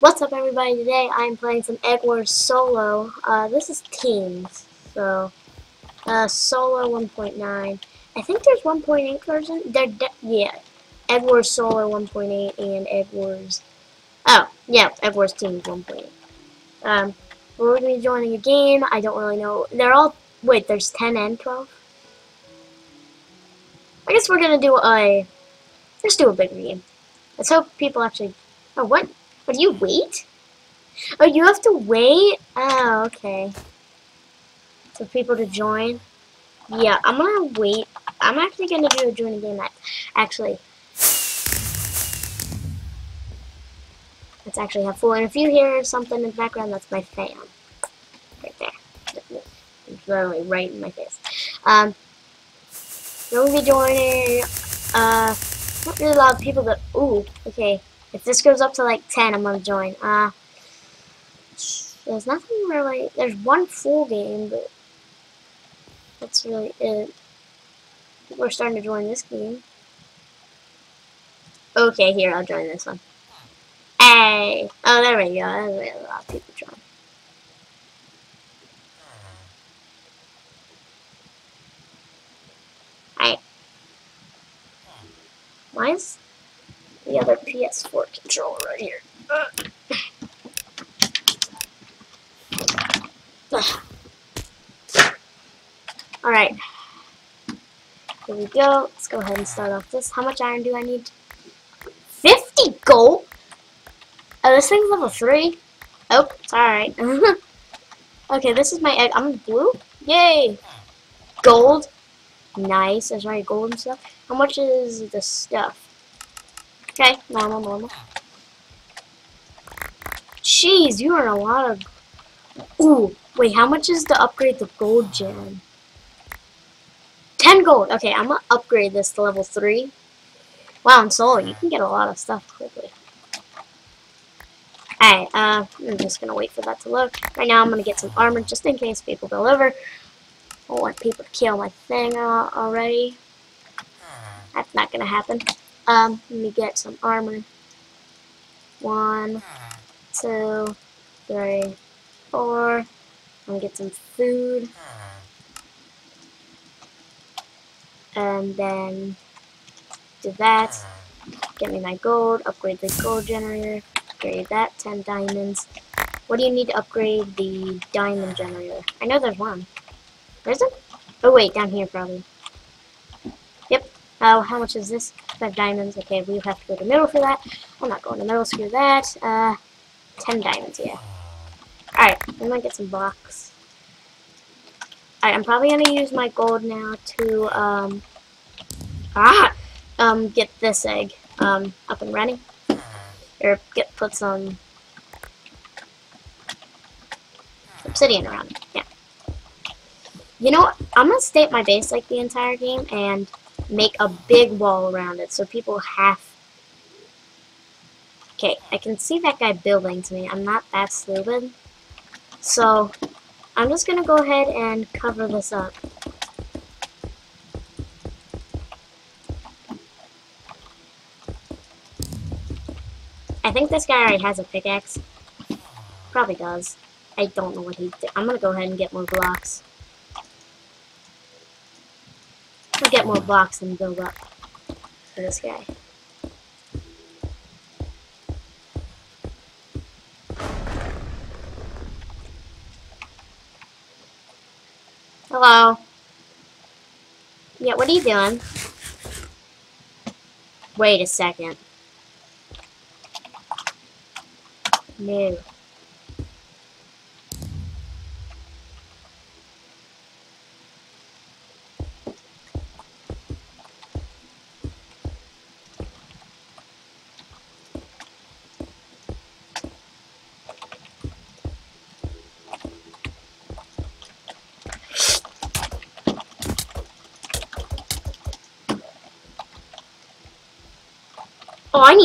What's up everybody, today I'm playing some Egg Wars Solo. Uh, this is Teams, so, uh, Solo 1.9. I think there's 1.8 version, there, yeah, Egg Wars Solo 1.8 and Egg Wars, oh, yeah, Egg Wars Teams 1.8. Um, we're going to be joining a game, I don't really know, they're all, wait, there's 10 and 12? I guess we're going to do a, let's do a bigger game. Let's hope people actually, oh, what? But do you wait? Oh, you have to wait? Oh, okay. For people to join? Yeah, I'm gonna wait. I'm actually gonna do a join game actually. Let's actually have full. And if you hear something in the background, that's my fan. Right there. It's literally right in my face. Um, we'll be joining, uh, not really a lot of people that, ooh, okay. If this goes up to like 10, I'm going to join. Uh, there's nothing really, there's one full game, but that's really it. We're starting to join this game. Okay, here, I'll join this one. Hey! Oh, there we go. There's a lot of people join. Hi. Why is the other PS4 controller right here. Alright. Here we go. Let's go ahead and start off this. How much iron do I need? 50 gold? Oh, this thing's level 3? Oh, it's alright. okay, this is my egg. I'm blue? Yay! Gold. Nice. There's my gold and stuff. How much is the stuff? Okay, normal, normal. Jeez, you are a lot of... Ooh, wait, how much is to upgrade the gold gem? 10 gold. Okay, I'm gonna upgrade this to level 3. Wow, in solo, you can get a lot of stuff quickly. Alright, uh, I'm just gonna wait for that to load. Right now, I'm gonna get some armor just in case people go over. I don't want people to kill my thing uh, already. That's not gonna happen. Um, let me get some armor. One, two, three, four. I'm gonna get some food. And then do that. Get me my gold, upgrade the gold generator, upgrade that, 10 diamonds. What do you need to upgrade the diamond generator? I know there's one. Where's it? Oh wait, down here probably. Yep. Oh, how much is this? Five diamonds. Okay, we have to go to the middle for that. I'm not going to the middle, screw that. Uh, ten diamonds, yeah. Alright, I'm gonna get some blocks. Alright, I'm probably gonna use my gold now to, um, ah, um, get this egg, um, up and running. Or get, put some obsidian around yeah. You know what? I'm gonna stay at my base like the entire game, and make a big wall around it so people have... Okay, I can see that guy building to me. I'm not that stupid. So, I'm just going to go ahead and cover this up. I think this guy already has a pickaxe. Probably does. I don't know what he did. I'm going to go ahead and get more blocks. I'll more blocks and build up for this guy. Hello. Yeah, what are you doing? Wait a second. No.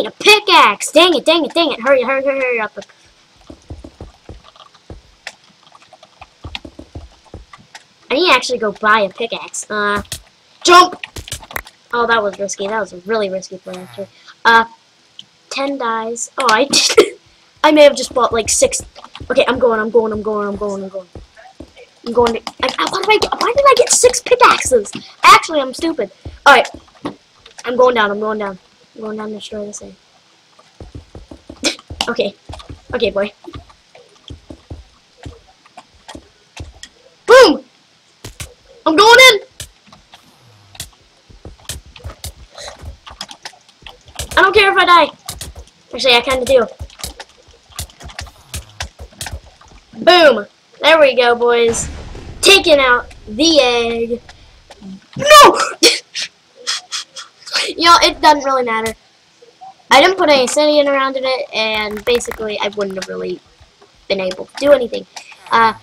Need a pickaxe! Dang it, dang it, dang it. Hurry, hurry, hurry, hurry up. I need to actually go buy a pickaxe. Uh, jump! Oh, that was risky. That was a really risky play, actually. Uh, 10 dies. Oh, I I may have just bought like six. Okay, I'm going, I'm going, I'm going, I'm going, I'm going. I'm going to. I, I, did I, why did I get six pickaxes? Actually, I'm stupid. Alright. I'm going down, I'm going down. I'm going down to destroy this thing. okay. Okay, boy. Boom! I'm going in! I don't care if I die. Actually, I kind of do. Boom! There we go, boys. Taking out the egg. No! you know, it doesn't really matter. I didn't put any obsidian around it, and basically I wouldn't have really been able to do anything. Uh,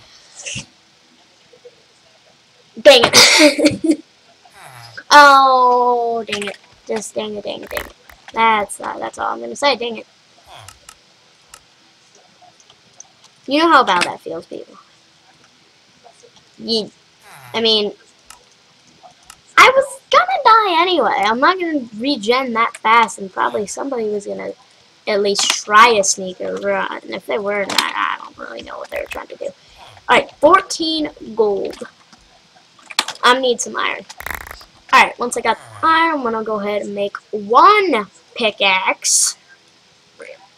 dang it. oh, dang it. Just dang it, dang it, dang it. That's, uh, that's all I'm going to say, dang it. You know how bad that feels, people. You, I mean, I was die anyway. I'm not gonna regen that fast, and probably somebody was gonna at least try a sneaker run. If they were not, I don't really know what they were trying to do. Alright, 14 gold. I need some iron. Alright, once I got iron, I'm gonna go ahead and make one pickaxe.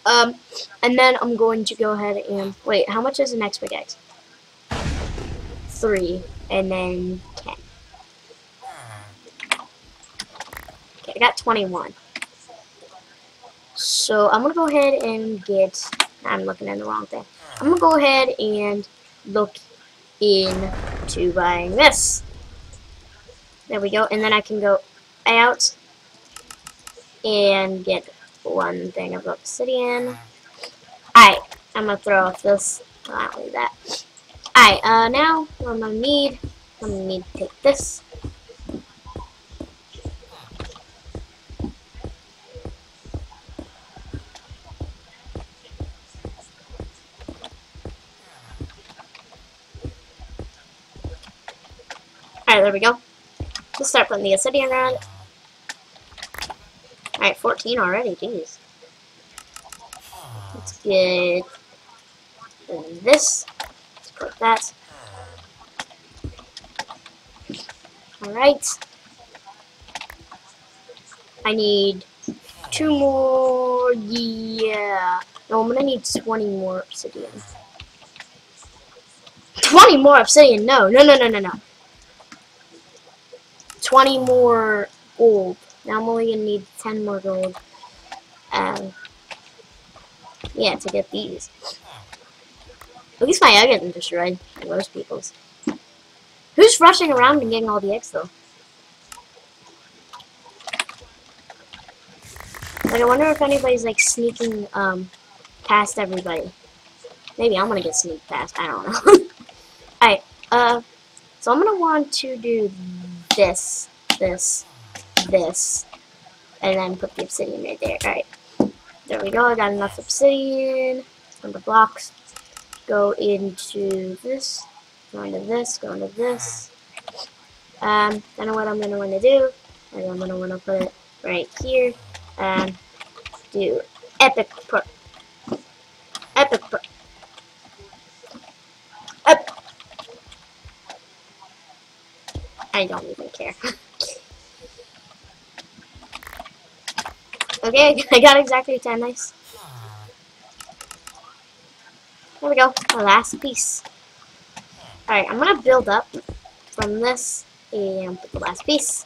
Um, and then I'm going to go ahead and, wait, how much is the next pickaxe? Three, and then ten. Okay, I got 21. So I'm gonna go ahead and get, I'm looking in the wrong thing. I'm gonna go ahead and look into buying this. There we go, and then I can go out and get one thing of obsidian. Alright, I'm gonna throw off this. I don't need that. Alright, uh, now what I'm gonna need, I'm gonna need to take this. Alright, there we go. Let's start putting the obsidian around. Alright, 14 already, jeez. Let's get this. Let's put that. Alright. I need two more, yeah. No, I'm gonna need 20 more obsidian. 20 more obsidian, no, no, no, no, no, no. 20 more gold. Now I'm only gonna need 10 more gold. Um, yeah, to get these. At least my egg isn't destroyed, like most people's. Who's rushing around and getting all the eggs, though? Like, I wonder if anybody's, like, sneaking, um, past everybody. Maybe I'm gonna get sneaked past, I don't know. Alright, uh, so I'm gonna want to do this, this, this, and then put the obsidian right there. Alright, there we go. I got enough obsidian. The blocks. Go into this, go into this, go into this. Um, then what I'm going to want to do is I'm going to want to put it right here and do epic pro. Epic pro. I don't even care. Okay, I got exactly 10, nice. There we go, my last piece. Alright, I'm gonna build up from this and put the last piece.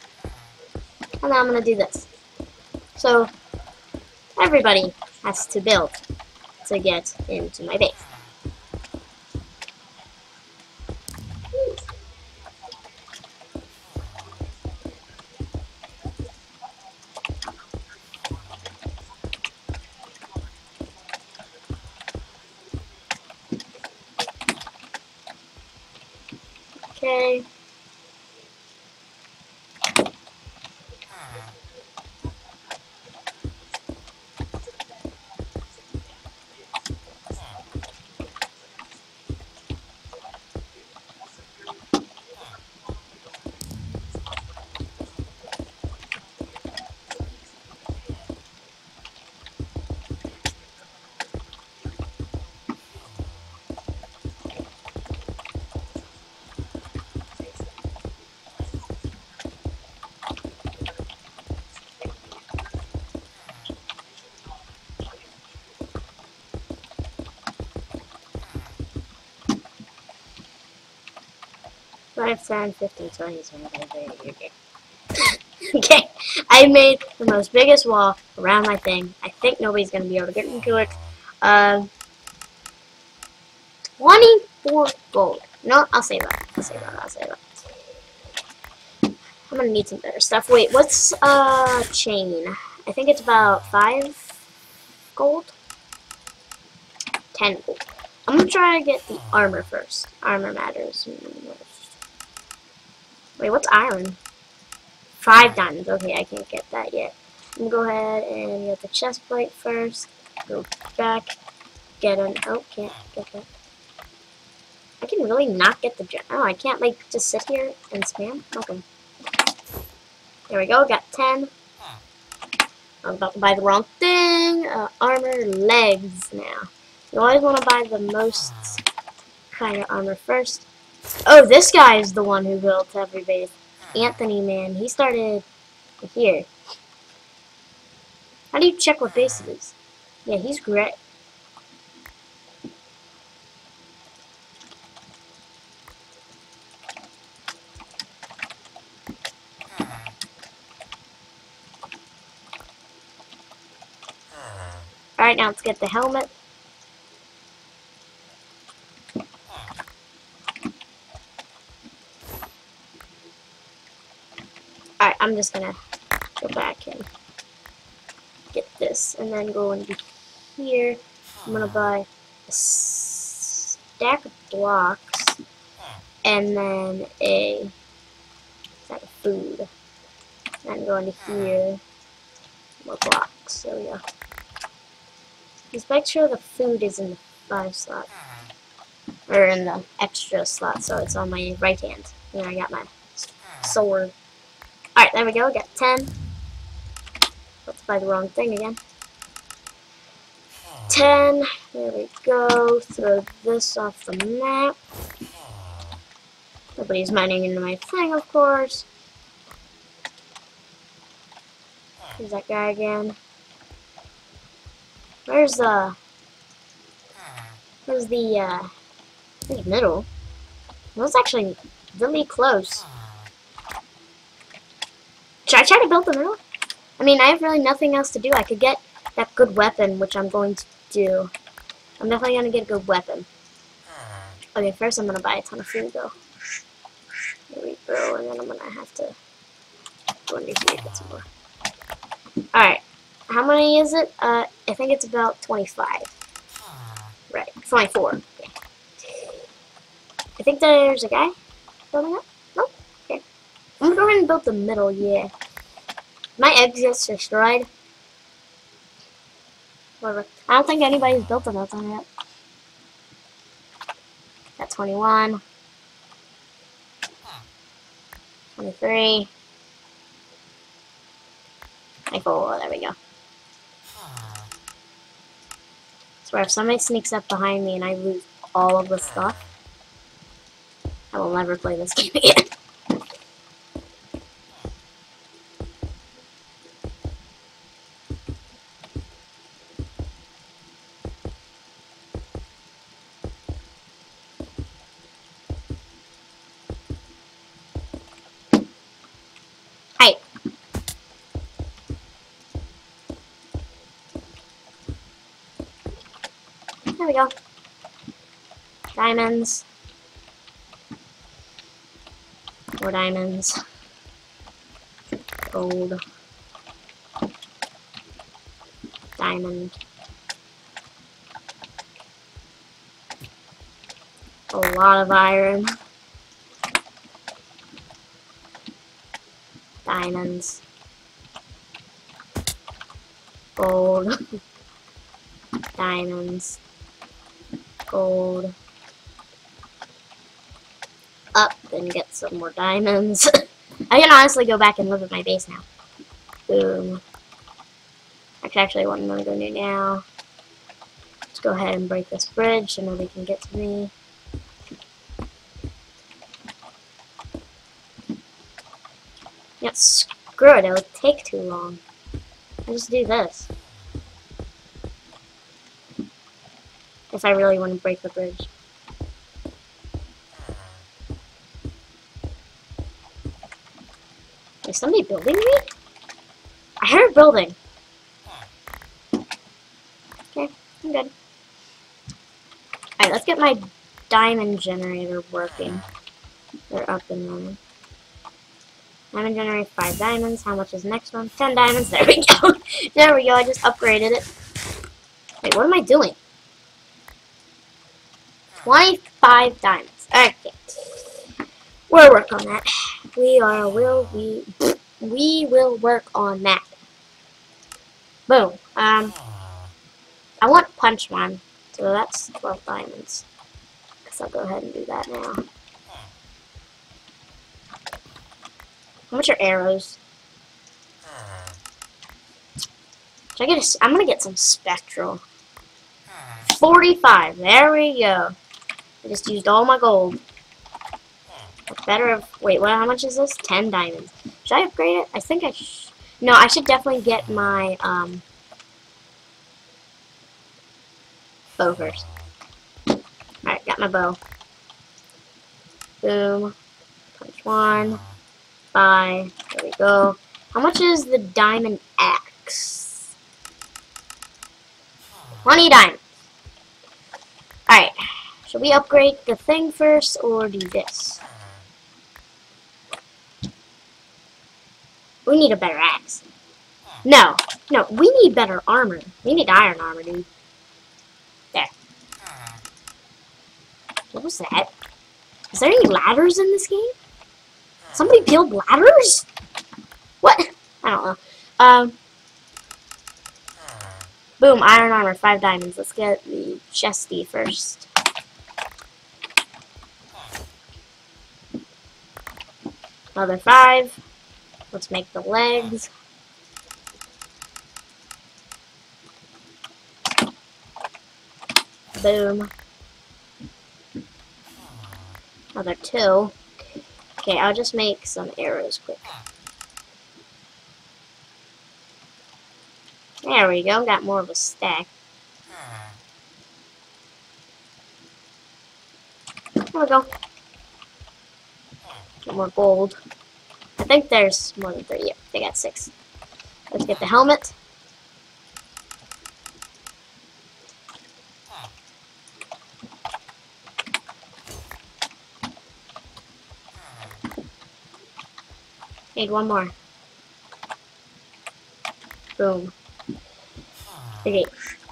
And then I'm gonna do this. So, everybody has to build to get into my base. 5, 10, 15, 20, 25, 30, okay. I made the most biggest wall around my thing. I think nobody's going to be able to get into it. Um, 24 gold. No, I'll save that. I'll save that. I'll save that. I'm gonna need some better stuff. Wait, what's uh chain? I think it's about five gold. Ten gold. I'm gonna try to get the armor first. Armor matters. Wait, what's iron? Five diamonds. Okay, I can't get that yet. I'm gonna go ahead and get the chest plate first. Go back. Get an. Oh, can't get that. I can really not get the gem. Oh, I can't like just sit here and spam? Okay. There we go, got 10. I'm about to buy the wrong thing. Uh, armor legs now. You always want to buy the most kind of armor first. Oh, this guy is the one who built every base. Anthony, man. He started here. How do you check what base it is? Yeah, he's great. Alright, now let's get the helmet. Alright, I'm just gonna go back and get this, and then go into here. I'm gonna buy a stack of blocks, and then a stack of food. And go into here, more blocks, there we go. Just make sure the food is in the 5 slot. Or in the extra slot, so it's on my right hand. And I got my sword. There we go, got 10. Let's buy the wrong thing again. 10. There we go. Throw this off the map. Nobody's mining into my thing, of course. There's that guy again. Where's the... Where's the, uh... Where's middle? It was actually really close. Should I try to build the middle? I mean, I have really nothing else to do. I could get that good weapon, which I'm going to do. I'm definitely going to get a good weapon. Okay, first I'm going to buy a ton of food, though. There we go, and then I'm going to have to go into here and get some more. Alright. How many is it? Uh, I think it's about 25. Right, 24. Okay. I think there's a guy building up. I'm gonna go ahead and build the middle, yeah. My gets destroyed. Whatever. I don't think anybody's built a on yet. Got 21. 23. 24, there we go. Swear, if somebody sneaks up behind me and I lose all of the stuff, I will never play this game again. Go. Diamonds. More diamonds. Gold. Diamond. A lot of iron. Diamonds. Gold. Diamonds gold. Up and get some more diamonds. I can honestly go back and live at my base now. Boom. That's actually what I'm going to go do now. Let's go ahead and break this bridge so nobody can get to me. Yeah, screw it, it'll take too long. I'll just do this. I really want to break the bridge. Is somebody building me? I heard building. Okay, I'm good. Alright, let's get my diamond generator working. They're up and running. Diamond generator, five diamonds. How much is next one? Ten diamonds. There we go. there we go. I just upgraded it. Wait, what am I doing? 25 diamonds. Okay. We'll work on that. We are, will, we, we will work on that. Boom. Um, I want punch one. So that's 12 diamonds. Guess I'll go ahead and do that now. How much are arrows? Should I get a, I'm gonna get some spectral. 45. There we go. I just used all my gold. Better of wait, what? How much is this? 10 diamonds. Should I upgrade it? I think I. No, I should definitely get my um bow first. Alright, got my bow. Boom. Punch one. Bye. There we go. How much is the diamond axe? 20 diamonds. Alright. Should we upgrade the thing first or do this? We need a better axe. No. No, we need better armor. We need iron armor, dude. There. What was that? Is there any ladders in this game? Somebody build ladders? What? I don't know. Um. Boom, iron armor, five diamonds. Let's get the chesty first. Another five. Let's make the legs. Boom. Another two. Okay, I'll just make some arrows quick. There we go, got more of a stack. There we go. Get more gold. I think there's more than three. Yep, they got six. Let's get the helmet. Need one more. Boom. Okay,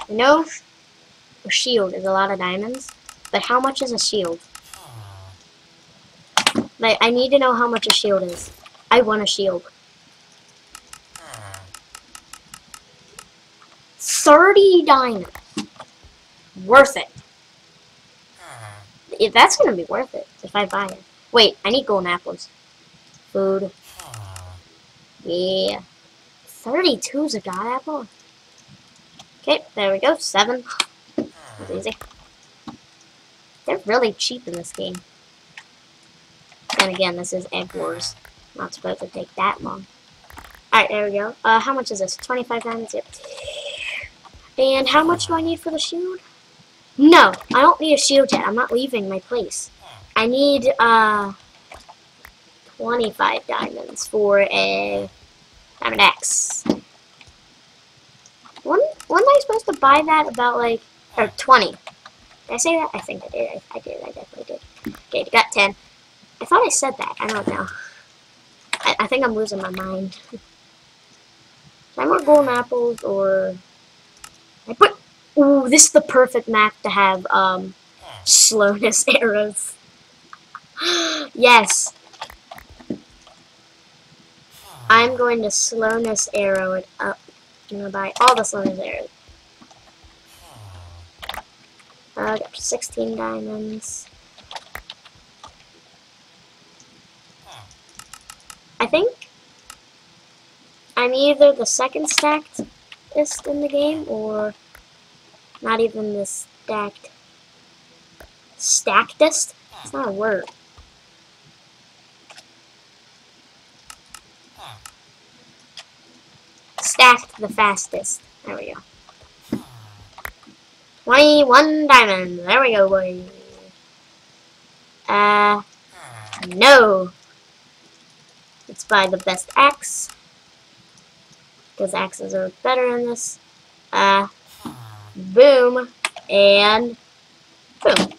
I know a shield is a lot of diamonds, but how much is a shield? Like, I need to know how much a shield is. I want a shield. 30 diamonds. Worth it. If that's gonna be worth it if I buy it. Wait, I need golden apples. Food. Yeah. 32 is a god apple. Okay, there we go. Seven. That's easy. They're really cheap in this game. And again, this is Egg Wars. Not supposed to take that long. Alright, there we go. Uh, how much is this? 25 diamonds? Yep. And how much do I need for the shield? No, I don't need a shield yet. I'm not leaving my place. I need, uh, 25 diamonds for a diamond axe. When, when am I supposed to buy that about, like, or 20? Did I say that? I think I did. I, I did. I definitely did. Okay, you got 10. I thought I said that. I don't know. I, I think I'm losing my mind. I more golden apples or... I put... Ooh, this is the perfect map to have, um, slowness arrows. yes. I'm going to slowness arrow it up. I'm going to buy all the slowness arrows. Uh, got 16 diamonds. I think I'm either the second stackedest in the game or not even the stacked stackedest. It's not a word. Stacked the fastest. There we go. 21 diamonds. There we go, boy. Uh, no. Let's buy the best axe. Because axes are better in this. Uh, boom. And boom.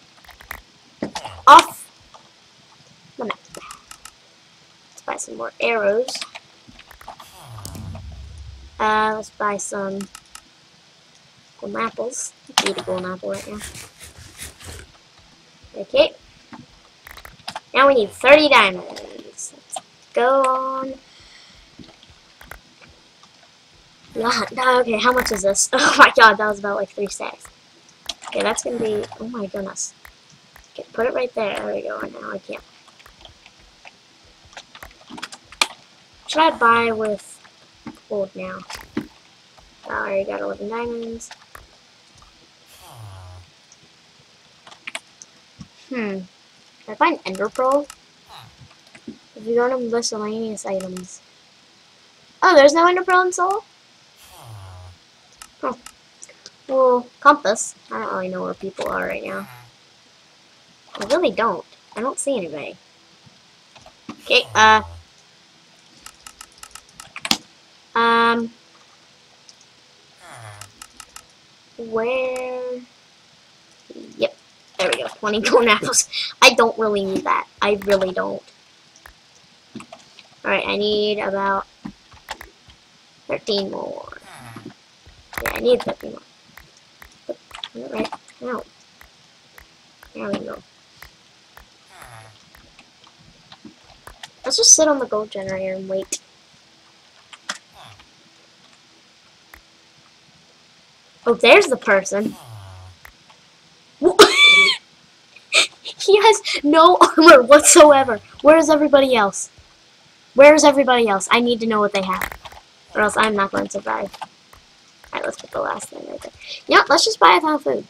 Off the map. Let's buy some more arrows. Uh, let's buy some golden apples. Need a golden apple right now. Okay. Now we need 30 diamonds. Let's go on. Okay, how much is this? Oh my god, that was about like three stacks. Okay, that's gonna be, oh my goodness. Okay, put it right there. There we go, now I can't. Should I buy with gold now? Oh, I already got 11 diamonds. Hmm. Can I find Ender Pearl? If you go to miscellaneous items. Oh, there's no Ender Pearl in Solo? Well, compass. I don't really know where people are right now. I really don't. I don't see anybody. Okay, uh. Um. Where? Yep. There we go. 20 golden apples. I don't really need that. I really don't. Alright, I need about 13 more. Yeah, I need 13 more. Now. There we go. Let's just sit on the gold generator and wait. Oh, there's the person. he has no armor whatsoever. Where's everybody else? Where's everybody else? I need to know what they have. Or else I'm not going to survive. Alright, let's put the last thing right there. Yeah, let's just buy a ton of food.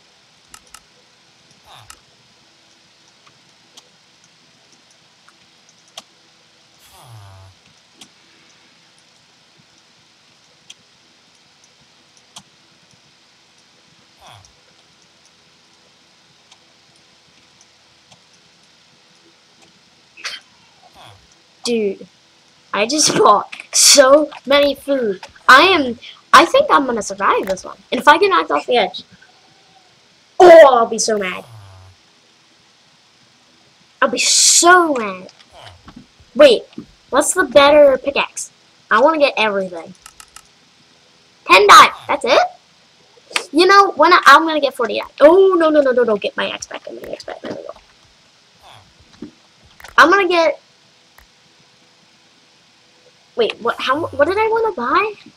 Dude, I just bought so many food. I am, I think I'm gonna survive this one. And if I get knocked off the edge, oh, I'll be so mad. I'll be so mad. Wait, what's the better pickaxe? I want to get everything. 10 die. That's it? You know, when I, am going to get 40 die. Oh, no, no, no, no, don't get my X back. Get my X back. There we go. I'm going to get Wait, what? How? What did I want to buy?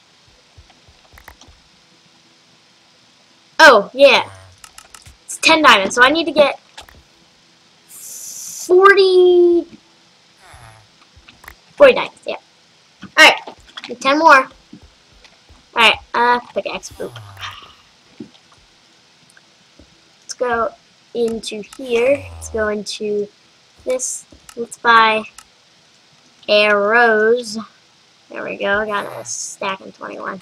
Oh, yeah. It's 10 diamonds, so I need to get 40... 40 diamonds, yeah. Alright, 10 more. Alright, uh, pickaxe, boop. Let's go into here. Let's go into this. Let's buy arrows. There we go, got a stack in 21.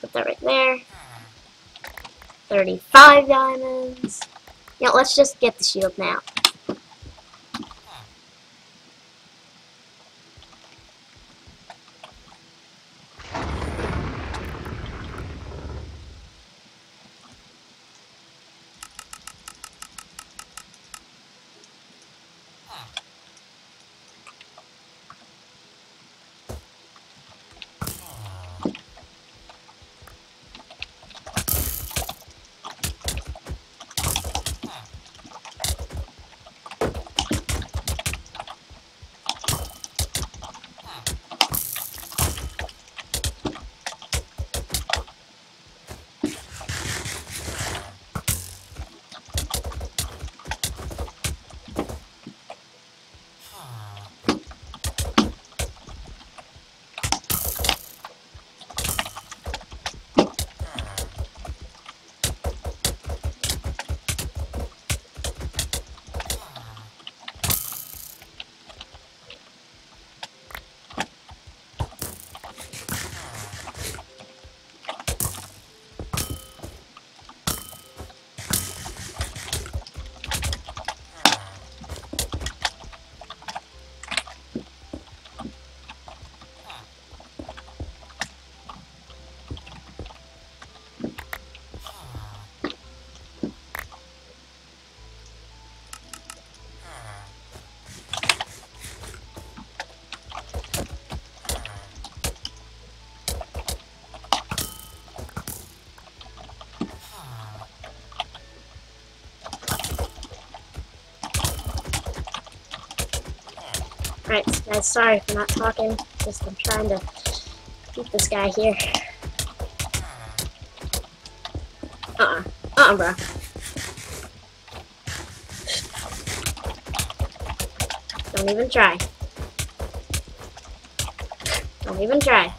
Put that right there. 35 diamonds. Yeah, let's just get the shield now. Guys, sorry for not talking. Just I'm trying to keep this guy here. Uh-uh. Uh-uh, bro. Don't even try. Don't even try.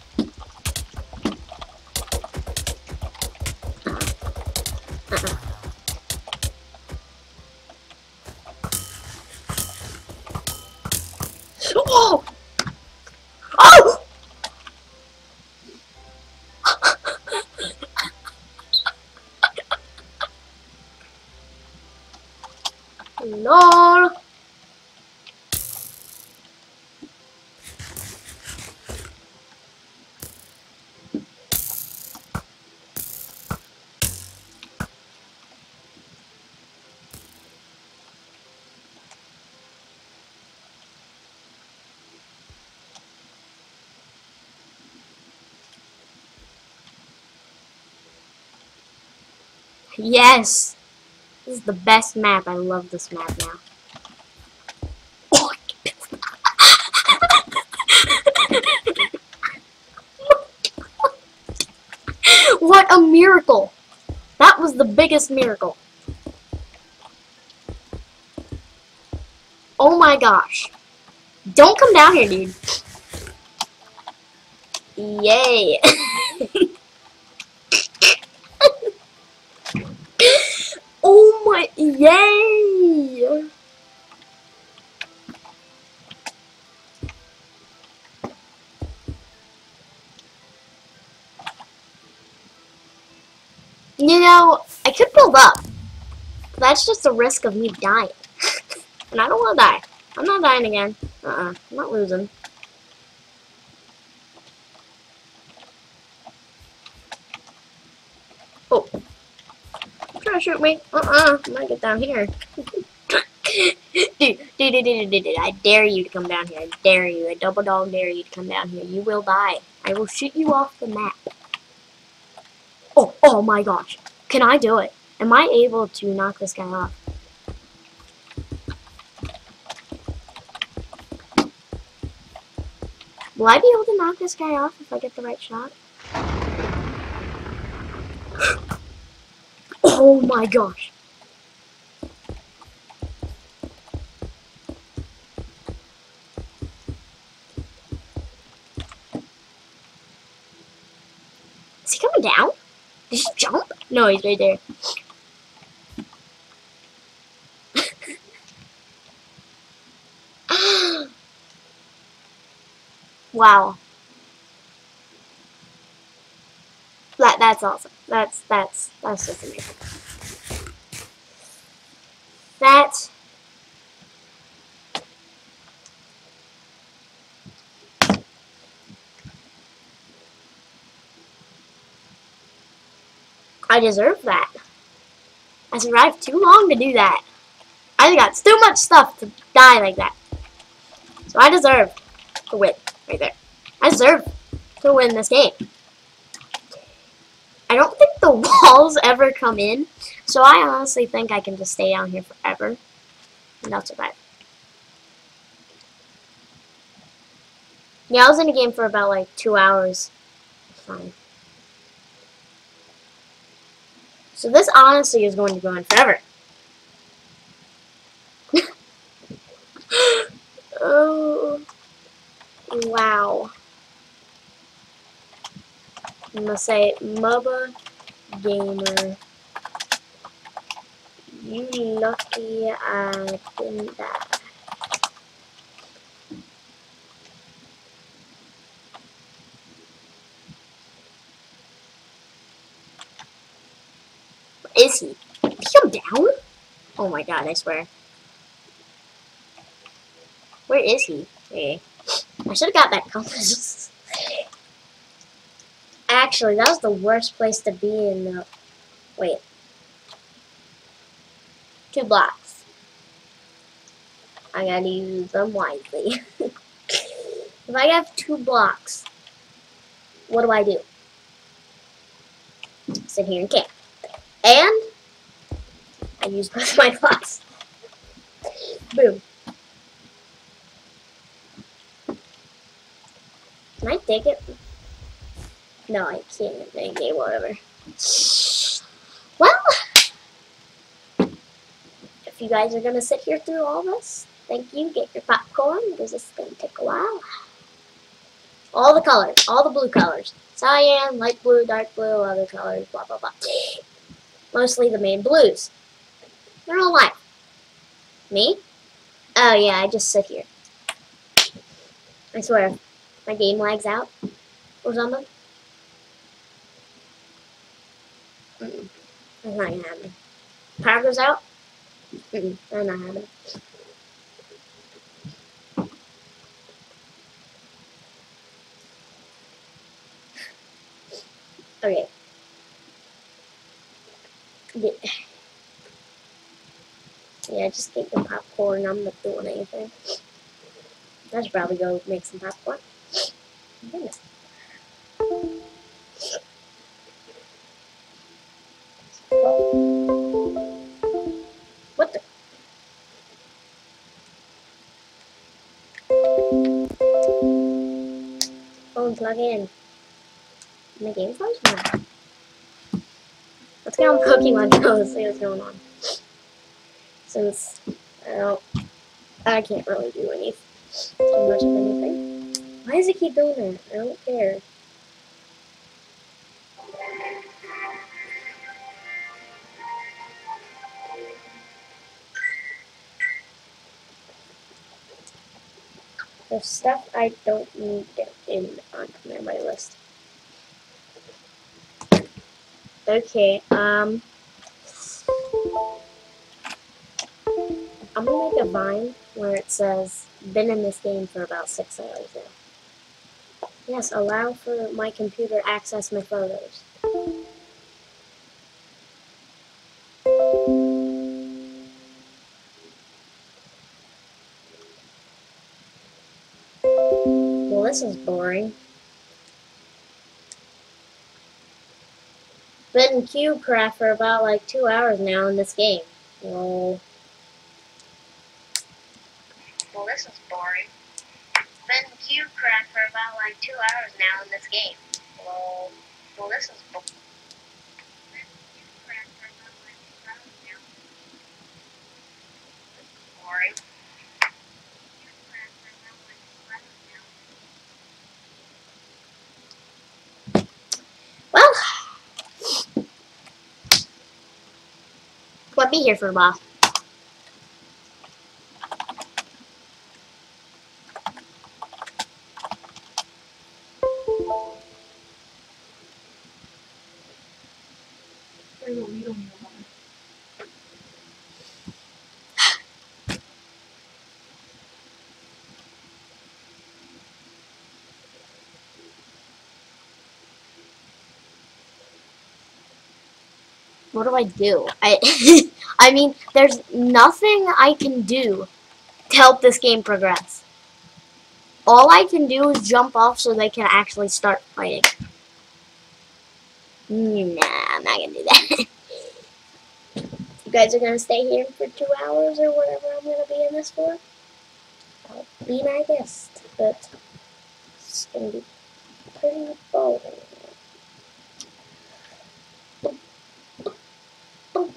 Yes. This is the best map. I love this map now. what a miracle! That was the biggest miracle. Oh my gosh. Don't come down here, dude. Yay. could build up. That's just the risk of me dying. and I don't want to die. I'm not dying again. Uh-uh. I'm not losing. Oh. Try to shoot me. Uh-uh. I'm gonna get down here. dude, dude, dude, dude, dude, dude, I dare you to come down here. I dare you. I double dog dare you to come down here. You will die. I will shoot you off the map. Oh, oh my gosh. Can I do it? Am I able to knock this guy off? Will I be able to knock this guy off if I get the right shot? Oh my gosh. Is he coming down? Did he jump? No, he's right there. wow. That that's awesome. That's that's that's just amazing. That I deserve that. I survived too long to do that. I got too much stuff to die like that. So I deserve to win right there. I deserve to win this game. I don't think the walls ever come in, so I honestly think I can just stay down here forever, and I'll survive. Yeah, I was in the game for about like two hours. Fine. So this honestly is going to go on forever. oh, wow. I'm gonna say Mubba Gamer. You lucky I didn't die. Where is he? Did he come down? Oh my god, I swear. Where is he? Okay. I should have got that compass. Actually, that was the worst place to be in the... Wait. Two blocks. I gotta use them wisely. if I have two blocks, what do I do? Sit here and camp. And I use both my blocks. Boom. Can I take it? No, I can't. Okay, whatever. Well, if you guys are gonna sit here through all this, thank you. Get your popcorn because this is gonna take a while. All the colors, all the blue colors. Cyan, light blue, dark blue, other colors, blah blah blah. Mostly the main blues. They're all white. Me? Oh yeah, I just sit here. I swear, my game lags out or something. Mm -mm. That's not gonna happen. Power goes out. Mm -mm. That's not happening. Okay. Yeah. yeah, just get the popcorn. I'm not doing anything. I should probably go make some popcorn. What the? Phone plug in. My game froze? Get on Pokemon Go and see what's going on. Since I don't, I can't really do any too much of anything. Why does it keep doing that? I don't care. The stuff I don't need in on my list. Okay, um I'm gonna make a vine where it says been in this game for about six hours now. Yes, allow for my computer access my photos. Well, this is boring. Been in CubeCraft for about like two hours now in this game. Well, well, this is boring. Been in CubeCraft for about like two hours now in this game. Well, well, this is boring. Boring. Well, we'll be here for a while. What do I do? I I mean, there's nothing I can do to help this game progress. All I can do is jump off so they can actually start fighting. Nah, I'm not gonna do that. you guys are gonna stay here for two hours or whatever I'm gonna be in this for? I'll be my guest, but it's gonna be pretty boring. I'm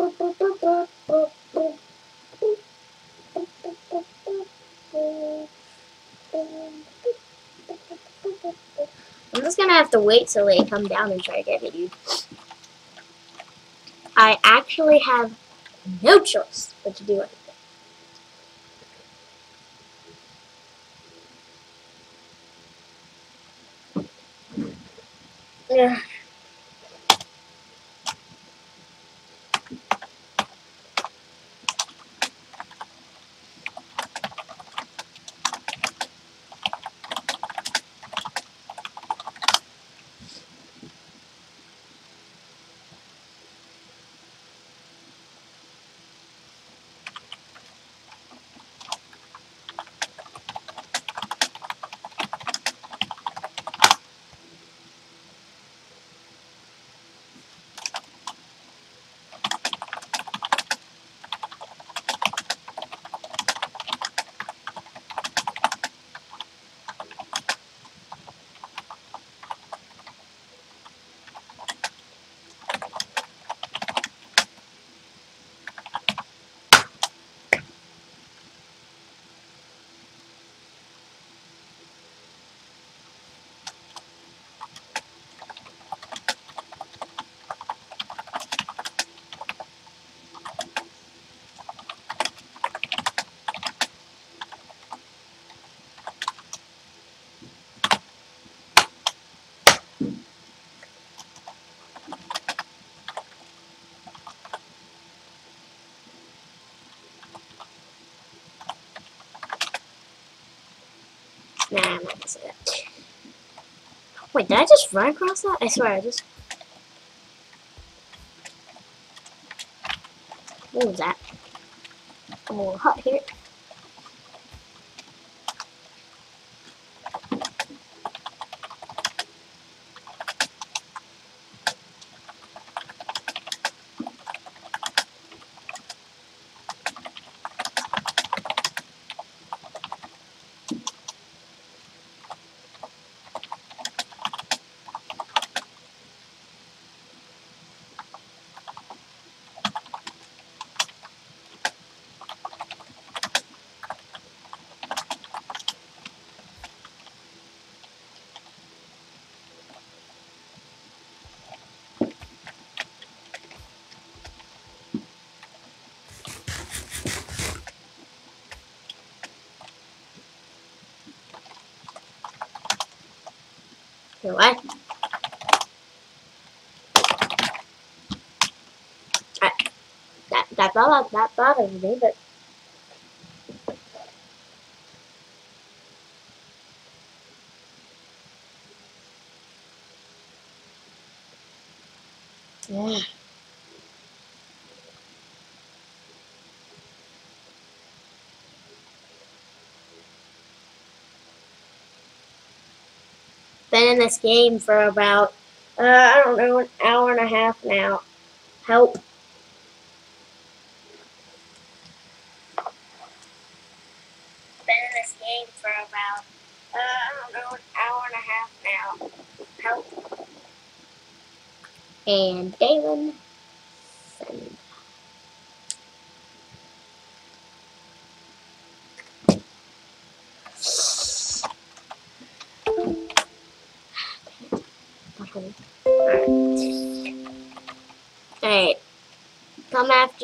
just gonna have to wait till they come down and try to get me, dude. I actually have no choice but to do anything. Yeah. Nah, I'm not gonna say that. Wait, did I just run across that? I swear, I just. What was that? I'm a little hot here. Wait, what? I, that that bothered that bothers me, but yeah. Been in this game for about uh, I don't know an hour and a half now. Help. Been in this game for about uh, I don't know an hour and a half now. Help. And Galen.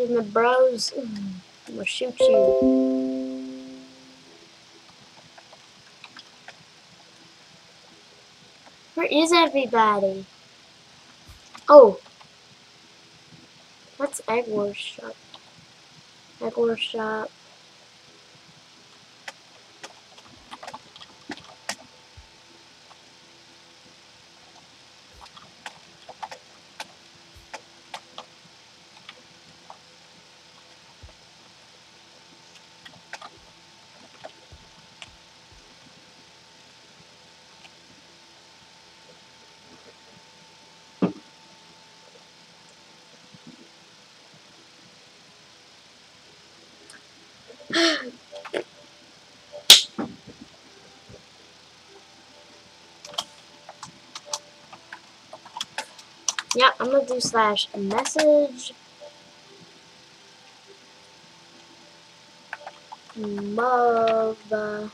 After the bros. Gonna shoot you. Where is everybody? Oh. That's Egg Wars shop. Egg Wars shop. Yeah, I'm gonna do slash message. Mother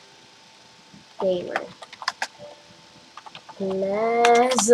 gamer. Let's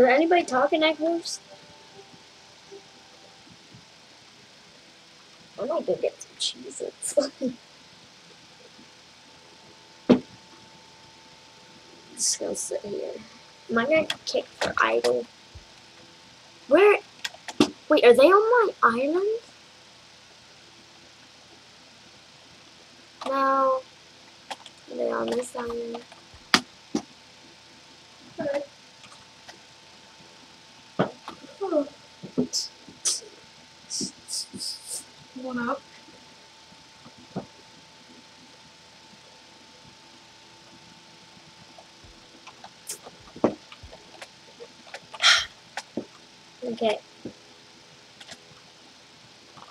Does anybody talk in Echoes? I might go get some Cheez-Its. Just gonna sit here. Am I gonna kick for idle? Where? Wait, are they on my island? No. Are they on this island? one up. Okay.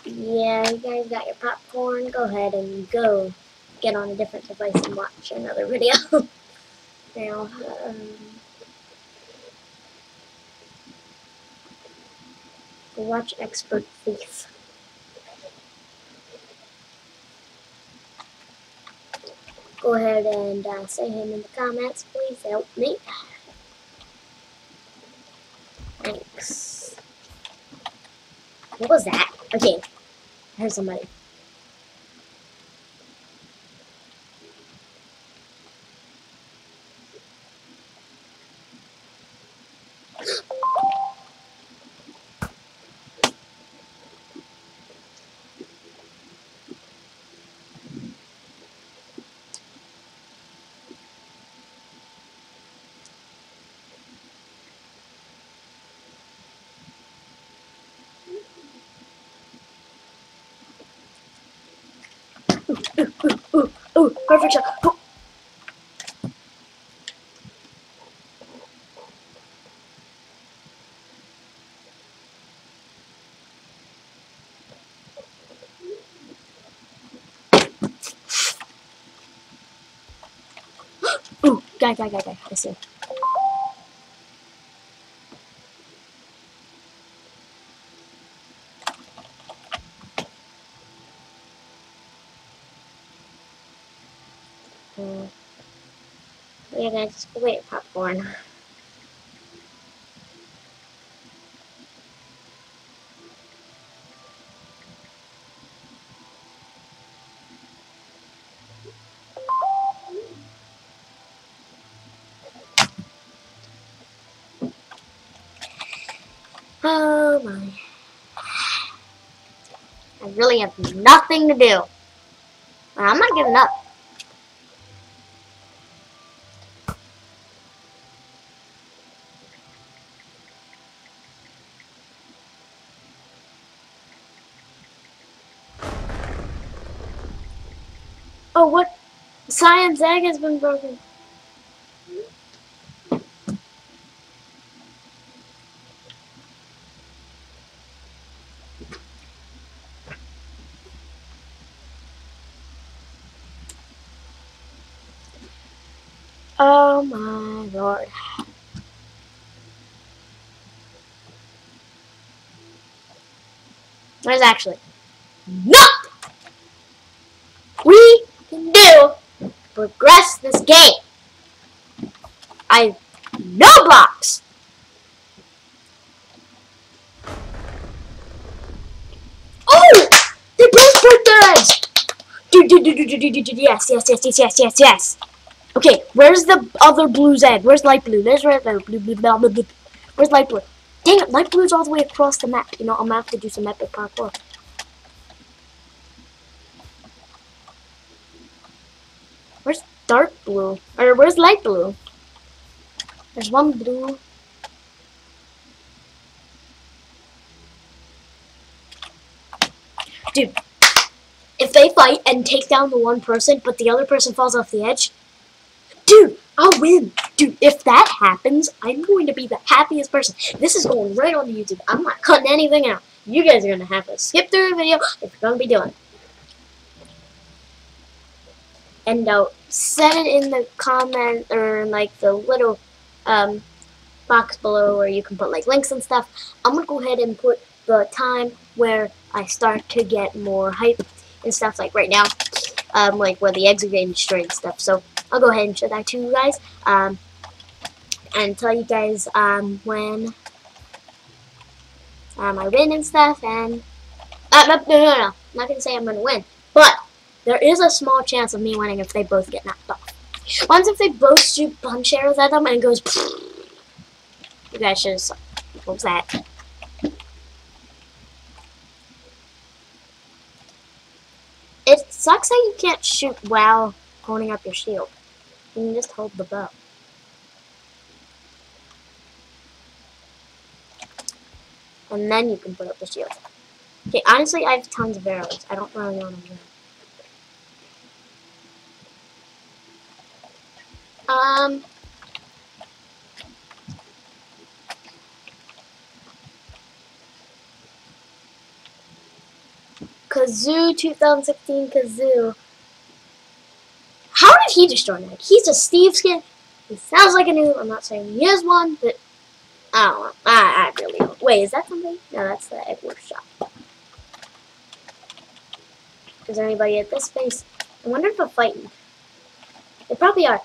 Yeah, you guys got your popcorn. Go ahead and go get on a different device and watch another video. now, um, watch Expert Thief. Go ahead and uh, say him in the comments. Please help me. Thanks. What was that? Okay. I heard somebody. Ooh, perfect shot. Ooh. Ooh, guy, guy, guy, guy. I see. Yeah, guys, just go wait popcorn. Oh my. I really have nothing to do. I'm not giving up. Oh, what? Cyan's egg has been broken. Oh my lord. There's actually nothing we can do to progress this game. I no blocks. Oh, they both broke their dude, yes, yes, yes, yes, yes, yes, yes. Okay, where's the other blue's egg? Where's light blue? There's red blue, blue, blue, blah, blah. Where's light blue? Dang it, light blue's all the way across the map. You know, I'm gonna have to do some epic parkour. Where's dark blue? Or where's light blue? There's one blue. Dude, if they fight and take down the one person, but the other person falls off the edge, dude, I'll win. Dude, if that happens, I'm going to be the happiest person. This is going right on YouTube. I'm not cutting anything out. You guys are going to have to skip through the video if you're going to be doing it. And uh, set it in the comment or like the little um, box below where you can put like links and stuff. I'm to go ahead and put the time where I start to get more hype and stuff like right now. Um, like where the eggs are getting destroyed and stuff. So I'll go ahead and show that to you guys. Um, and tell you guys um, when um, I win and stuff. And uh, no, no, no, no. I'm not gonna say I'm gonna win, but there is a small chance of me winning if they both get knocked off. Once if they both shoot punch arrows at them and it goes, you guys should. Have, what was that? It sucks that you can't shoot while holding up your shield. You can just hold the bow. And then you can put up the shield. Okay, honestly, I have tons of arrows. I don't really want to them. Um. Kazoo 2016 Kazoo. How did he destroy egg? He's a Steve skin. He sounds like a noob. I'm not saying he is one, but I don't know. I, I really don't. Wait, is that something? No, that's the egg workshop. Is there anybody at this base? I wonder if they're fighting. They probably are.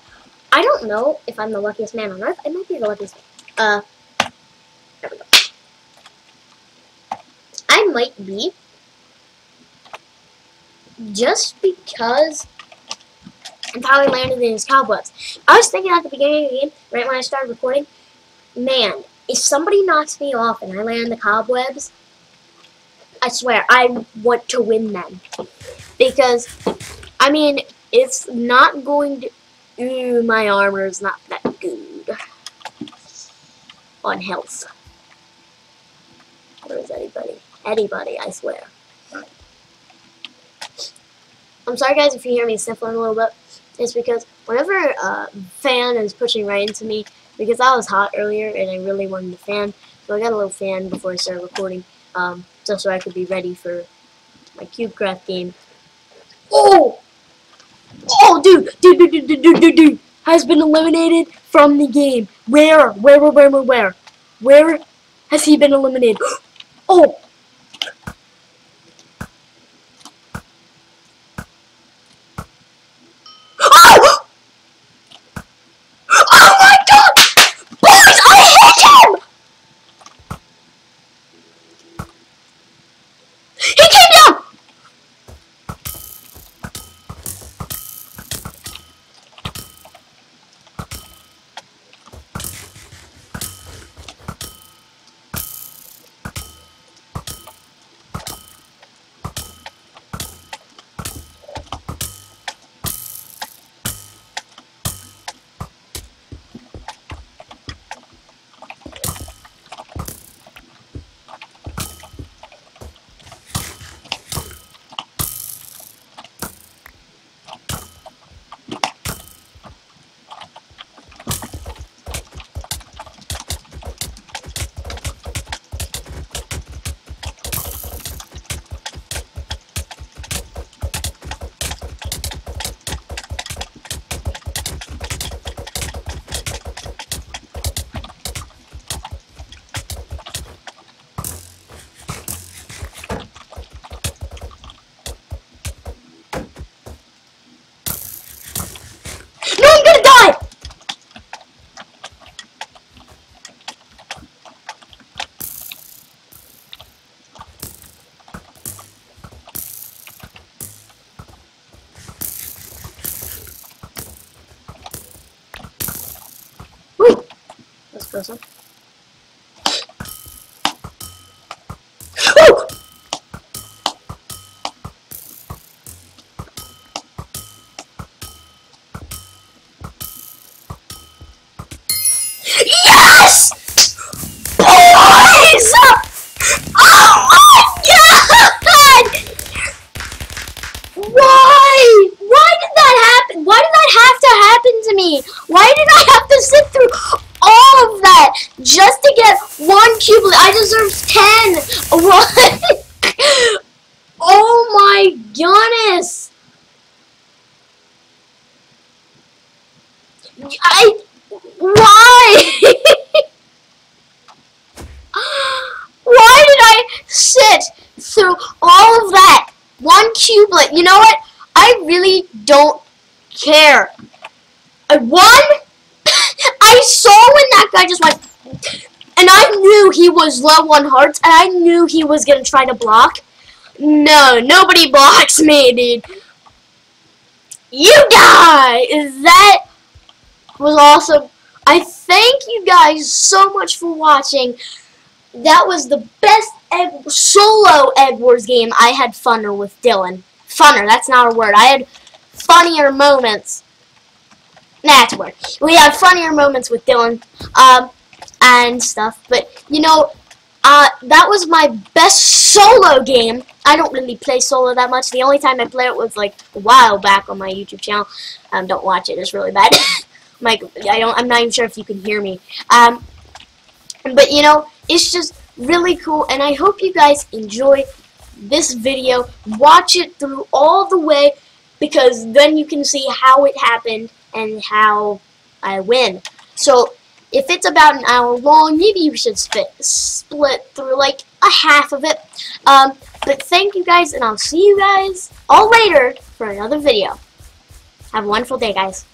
I don't know if I'm the luckiest man on earth. I might be the luckiest. Uh, there we go. I might be. Just because I probably landed in his cobwebs. I was thinking at the beginning of the game, right when I started recording, man, if somebody knocks me off and I land in the cobwebs, I swear, I want to win them. Because, I mean, it's not going to Ooh, my armor is not that good. On health. Where is anybody? Anybody, I swear. I'm sorry guys if you hear me sniffling a little bit. It's because whenever a fan is pushing right into me, because I was hot earlier and I really wanted a fan, so I got a little fan before I started recording, um, just so I could be ready for my CubeCraft game. Oh! Oh, dude, dude, dude, dude, dude, dude, dude, has been eliminated from the game. Where, where, where, where, where, where has he been eliminated? Oh, You know what? I really don't care. I won I saw when that guy just went, and I knew he was low on hearts, and I knew he was to try to block. No, nobody blocks me, dude. You guys! That was awesome. I thank you guys so much for watching. That was the best Egg solo Egg Wars game. I had funner with Dylan. Funner, that's not a word. I had funnier moments that's word. We have funnier moments with Dylan, um, and stuff. But you know, Uh, that was my best solo game. I don't really play solo that much. The only time I play it was like a while back on my YouTube channel. Um, don't watch it; it's really bad. Mike, I don't. I'm not even sure if you can hear me. Um, but you know, it's just really cool, and I hope you guys enjoy this video. Watch it through all the way because then you can see how it happened and how I win. So if it's about an hour long, maybe you should split, split through like a half of it. Um, but thank you guys, and I'll see you guys all later for another video. Have a wonderful day, guys.